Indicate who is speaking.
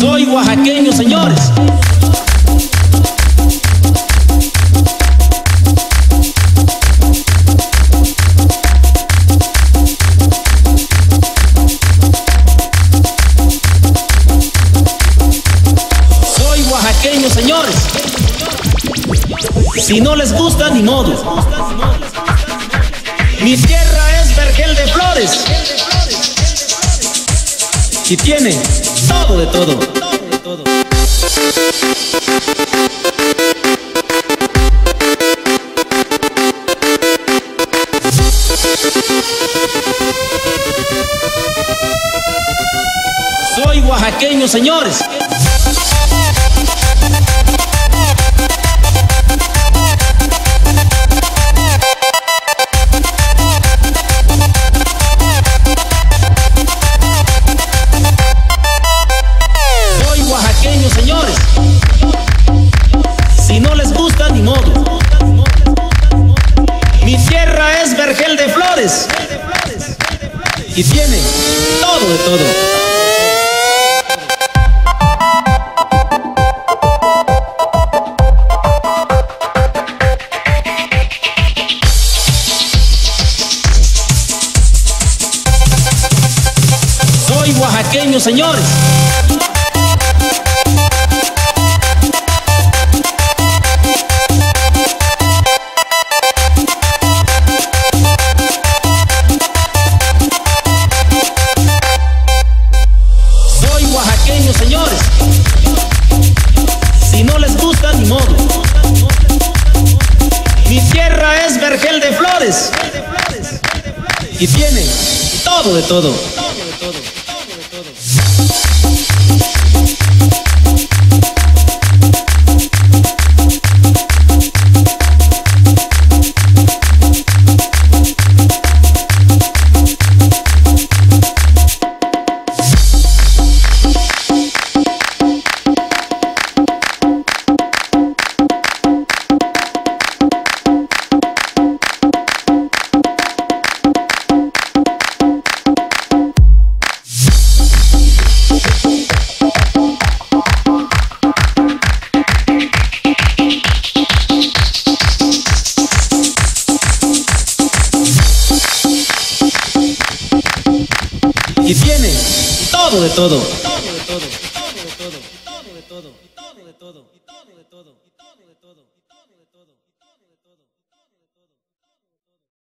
Speaker 1: Soy oaxaqueño, señores. Señores. Si no les gusta, ni modo. Mi tierra es vergel de flores. Y tiene todo de todo. Soy oaxaqueño, señores. Y tiene todo de todo. Soy oaxaqueño, señores. Vergel de flores. Y tiene todo de todo. Y tiene todo de todo.